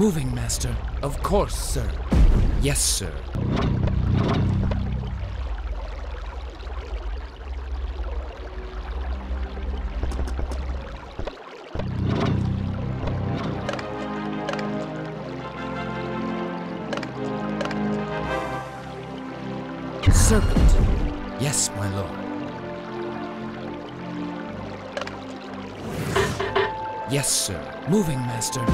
Moving, Master. Of course, sir. Yes, sir. Serpent. Yes, my lord. Yes, sir. Moving, master.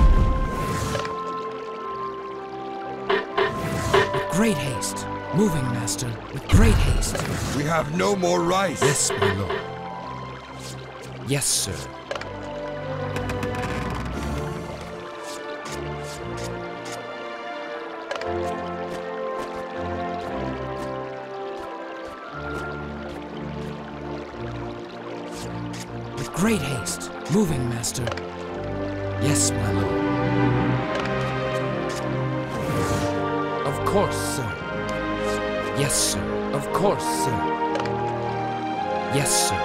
Great haste. Moving, master. With great haste. We have no more rice. Yes, my lord. Yes, sir. With great haste. Moving, master. Yes, my lord. Course, sir. Yes, sir. Of course, sir. Yes, sir.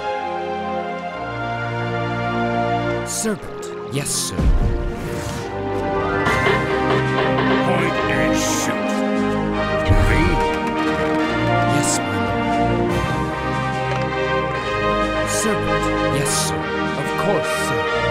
Serpent. Yes, sir. Point and shoot. Moving. Yes, my lord. Serpent. Yes, sir. Of course, sir.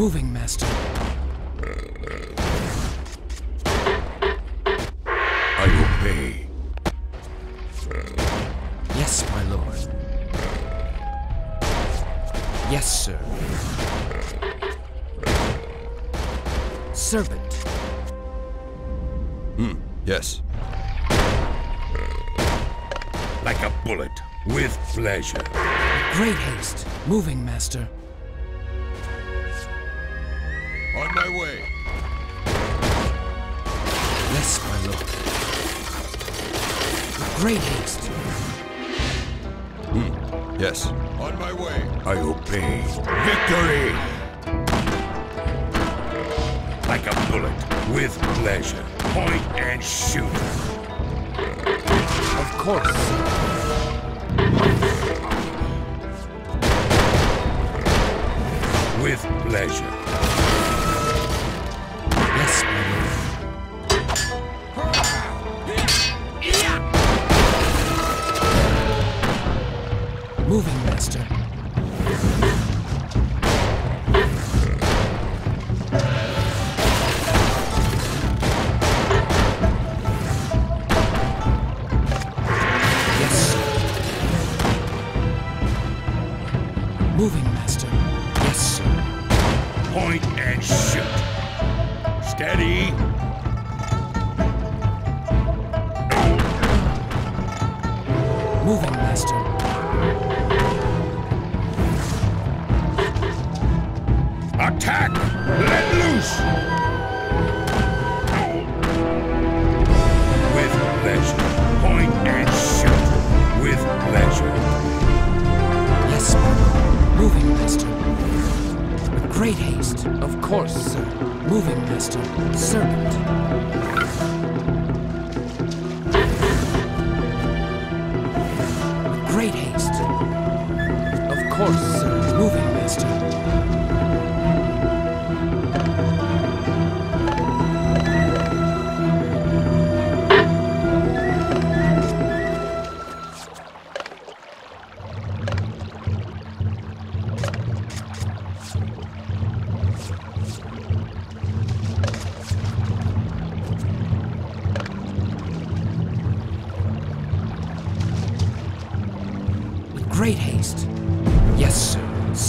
Moving master. I obey. Yes, my lord. Yes, sir. Servant. Hmm, Yes. Like a bullet. With pleasure. Great haste. Moving master. On my way. Yes, my lord. Great haste. Hmm. Yes. On my way. I obey. Victory! Like a bullet. With pleasure. Point and shoot. Of course. With pleasure. Moving master. Course, sir. Moving master. Serpent.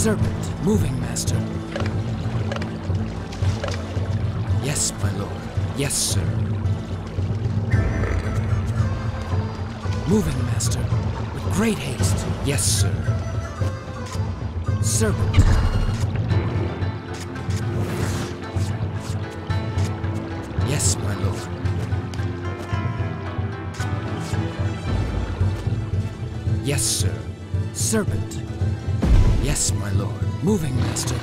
Serpent. Moving master. Yes, my lord. Yes, sir. Moving master. With great haste. Yes, sir. Serpent. Yes, my lord. Yes, sir. Servant. Yes, my lord. Moving master.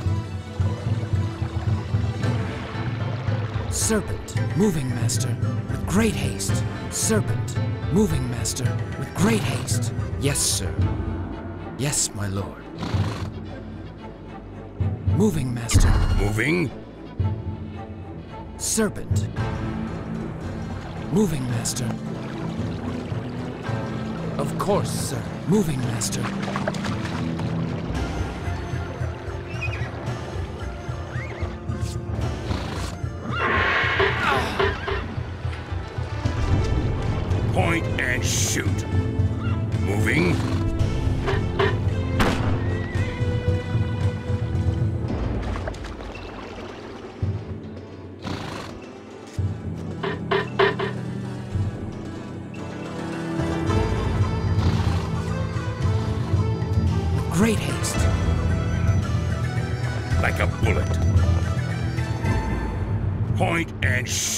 Serpent, moving master, with great haste. Serpent, moving master, with great haste. Yes, sir. Yes, my lord. Moving master, Moving. serpent. Moving master. Of course, sir. Moving master.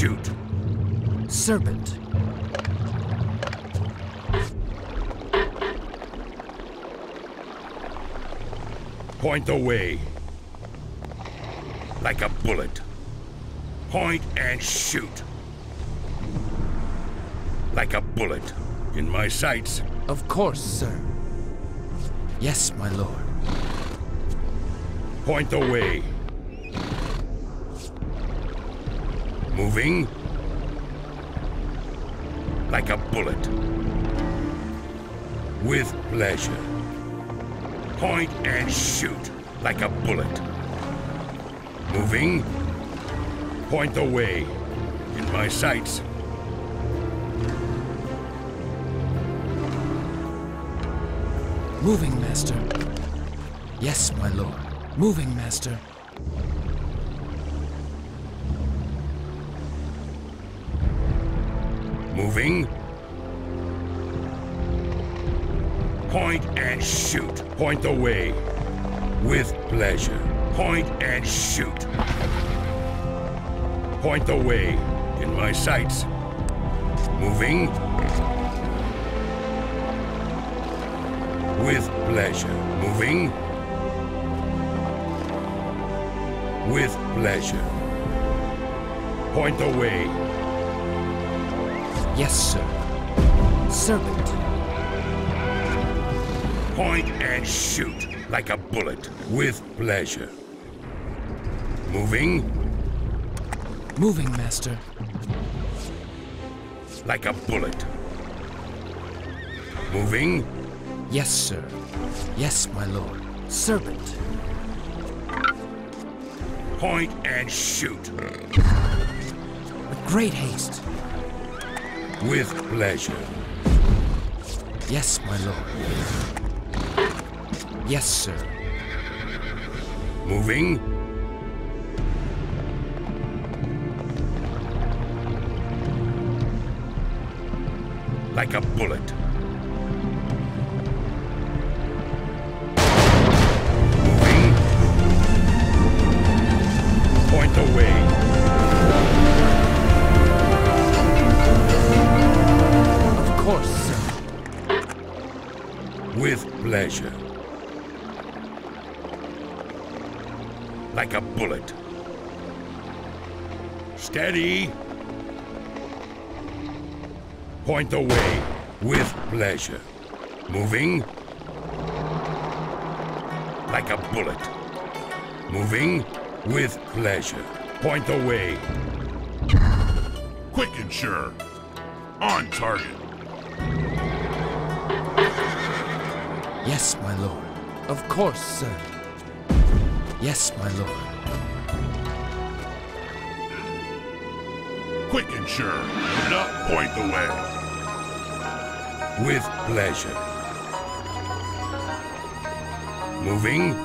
Shoot. Serpent. Point the way. Like a bullet. Point and shoot. Like a bullet. In my sights. Of course, sir. Yes, my lord. Point the way. Moving. Like a bullet. With pleasure. Point and shoot. Like a bullet. Moving. Point the way. In my sights. Moving master. Yes, my lord. Moving master. Moving. Point and shoot. Point the way. With pleasure. Point and shoot. Point the way. In my sights. Moving. With pleasure. Moving. With pleasure. Point the way. Yes, sir. Serpent. Point and shoot like a bullet with pleasure. Moving Moving master. like a bullet. Moving Yes, sir. Yes, my lord. Serpent. point and shoot With great haste. With pleasure. Yes, my lord. Yes, sir. Moving like a bullet. Steady. Point the way with pleasure. Moving. Like a bullet. Moving with pleasure. Point the way. Quick and sure. On target. Yes, my lord. Of course, sir. Yes, my lord. Quick and sure. Do not point the way. with pleasure. Moving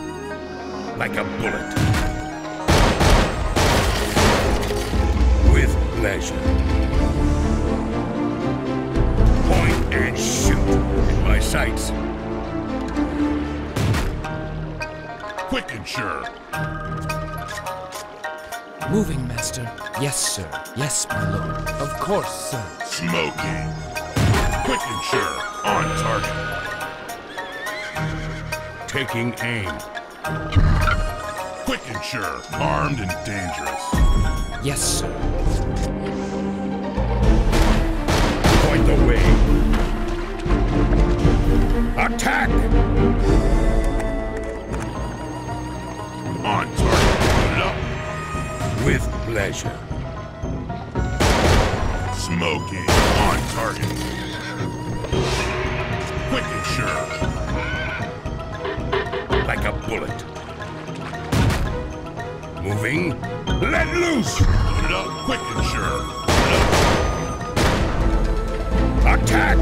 like a bullet. With pleasure. Point and shoot in my sights. Quick and sure. Moving, Master. Yes, sir. Yes, my lord. Of course, sir. Smoking. Quick and sure. On target. Taking aim. Quick and sure. Armed and dangerous. Yes, sir. Point the way. Attack! On target. With pleasure. Smoking. On target. Quick and sure. Like a bullet. Moving. Let loose! Quick and sure. Attack!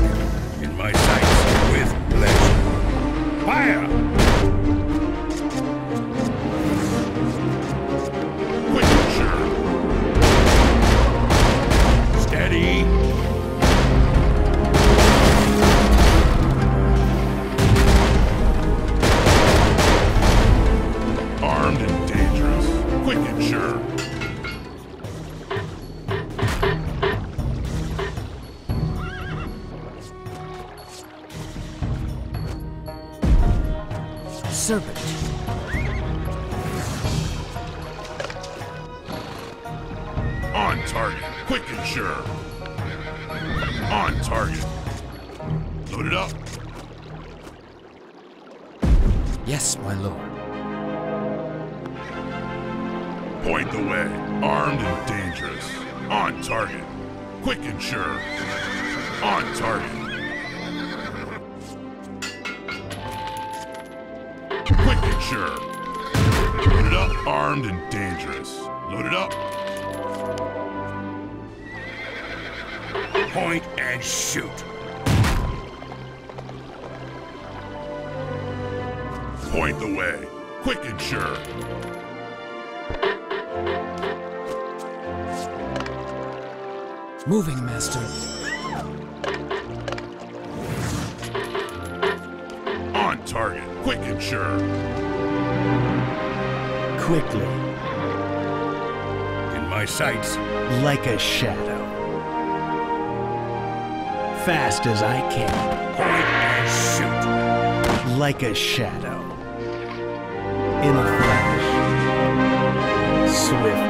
In my sights. With pleasure. Fire! Serpent. On target. Quick and sure. On target. Load it up. Yes, my lord. Point the way. Armed and dangerous. On target. Quick and sure. On target. Sure. Load it up. Armed and dangerous. Load it up. Point and shoot. Point the way. Quick and sure. Moving, Master. On target. Quick and sure. Quickly, In my sights. like a shadow. Fast as I can, Point and shoot. like a shadow. In a flash, swiftly,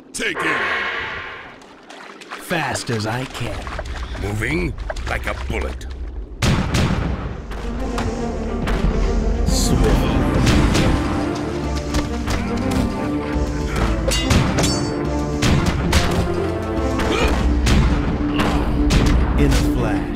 Load it up. Take aim. Fast as I can, Moving like a bullet. swiftly. In a flash,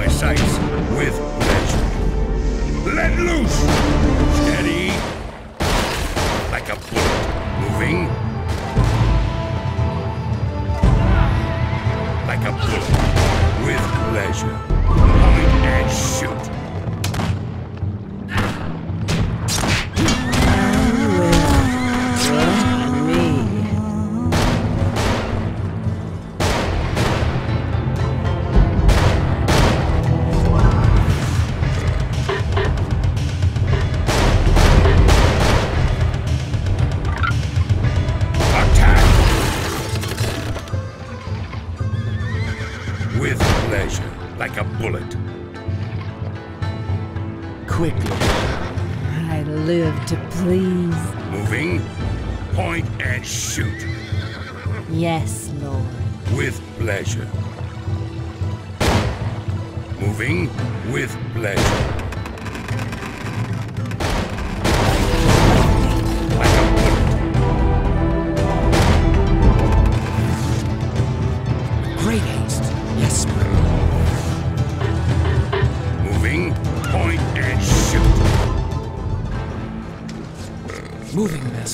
my sights with vengeance. Let loose! Steady! Like a bullet moving. Like a bullet with leisure. Point and shoot. With pleasure, like a bullet. Quickly. I live to please. Moving. Point and shoot. Yes, Lord. With pleasure. Moving with pleasure.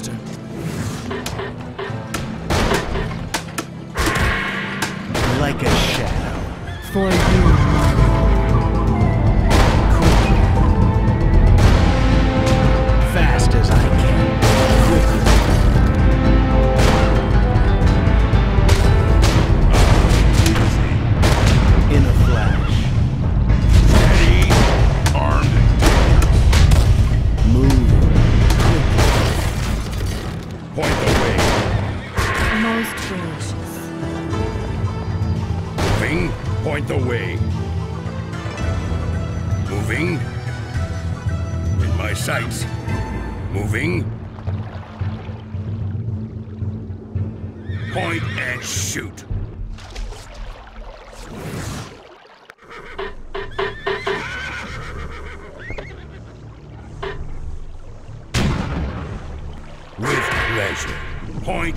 faster. Like a shadow. For you. sights. Moving. Point and shoot. With pleasure. Point